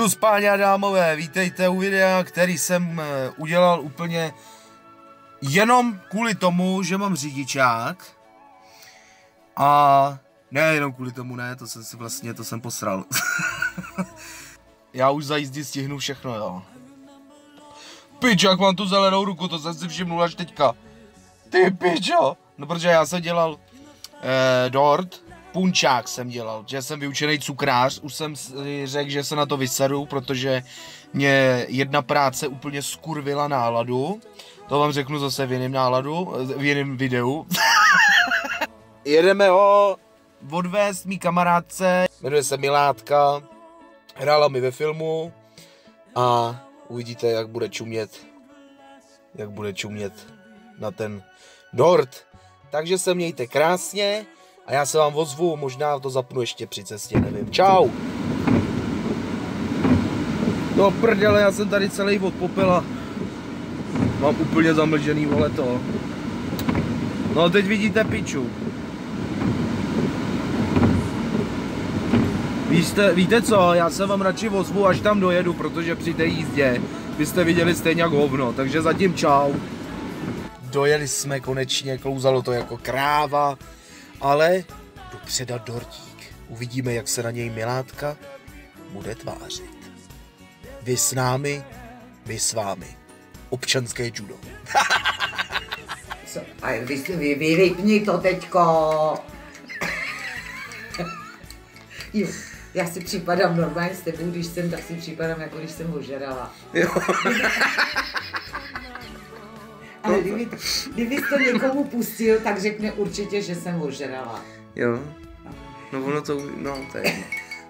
Čus páně a dámové, vítejte u videa, který jsem eh, udělal úplně jenom kvůli tomu, že mám řidičák. A ne, jenom kvůli tomu ne, to jsem si vlastně, to jsem posral. Já už za jízdy stihnu všechno, jo. Pič, jak mám tu zelenou ruku, to jsem si všimnul až teďka. Ty pičo. No protože já jsem dělal eh, dort, punčák jsem dělal, že jsem vyučený cukrář, už jsem si řekl, že se na to vyseru, protože mě jedna práce úplně skurvila náladu. To vám řeknu zase v jiném náladu, v jiném videu. Jedeme ho odvést mý kamarádce, jmenuje se Milátka, hrála mi ve filmu a uvidíte, jak bude čumět, jak bude čumět na ten dort. Takže se mějte krásně a já se vám ozvu, možná to zapnu ještě při cestě, nevím. Čau! No prdele, já jsem tady celý od popela. Mám úplně zamlžený vole to. No teď vidíte piču. Víte, víte co, já se vám radši ozvu, až tam dojedu, protože při té jízdě byste viděli stejně jak hovno, takže zatím čau. Dojeli jsme konečně, klouzalo to jako kráva, ale jdu předat dortík. Uvidíme, jak se na něj Milátka bude tvářit. Vy s námi, my s vámi. Občanské judo. Co? A vy si vy, vy vypni to teďko. jo, já si připadám normálně s tebou, když jsem, tak si připadám, jako když jsem ožerala. Jo. Ale kdyby, kdyby to někomu pustil, tak řekne určitě, že jsem ožerala. jo. No ono to, no to je,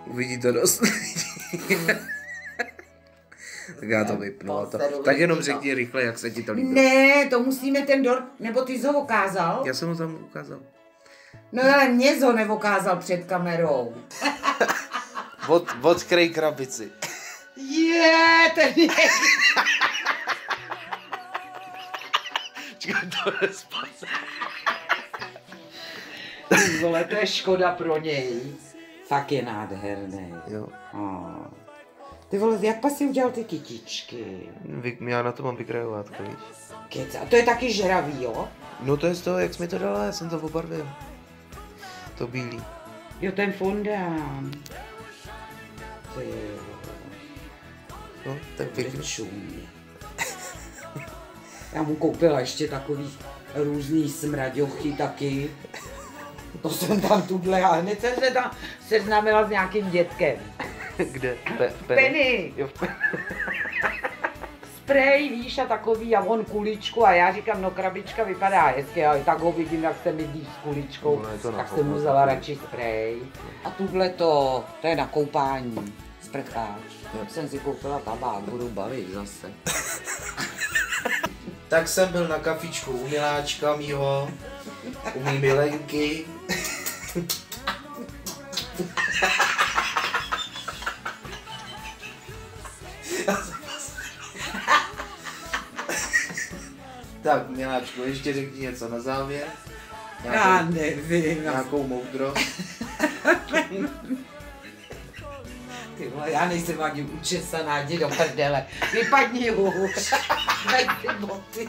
uvidíte dost. tak já to vypnu. To. Tak jenom řekni rychle, jak se ti to líbí. Ne, to musíme ten dort, nebo ty jsi ho ukázal? Já jsem ho tam ukázal. No ale mě jsi ho nevokázal před kamerou. Od, odkrej krabici. Je, ten je... To je spas. Vole, to je škoda pro něj. Fakt je nádherný. Jo. Oh. Ty vole, jak pas si udělal ty kytičky? Vy, já na to mám vykrajovat, víš? Kec, a to je taky žravý, jo? No to je z toho, jak jsi mi to dala, já jsem to obarvil. To bílý. Jo, ten fondán. Ty jo. No, tak pěkný. Já mu koupila ještě takový různý smraďochy taky. To jsem tam tuhle, a hned jsem se tam seznámila s nějakým dětkem. Kde? Pe, Penny. Jo, v pe... Sprej, víš, a takový, a on kuličku, a já říkám, no krabička vypadá hezky, ale tak ho vidím, jak se mi dí s kuličkou, No, tak jsem mu vzala radši sprej. A tuhle to, to je na koupání, sprcháč. Jsem si koupila tabák, budu bavit zase. Tak jsem byl na kafičku u miláčka mýho, u mý milenky. tak, miláčku, ještě řekni něco na závěr. Já Nějakou, nevím, já, nějakou moudrost. ty vole, já nejsem ani učesaná, jdi do prdele, vypadni hůř, dej ty boty.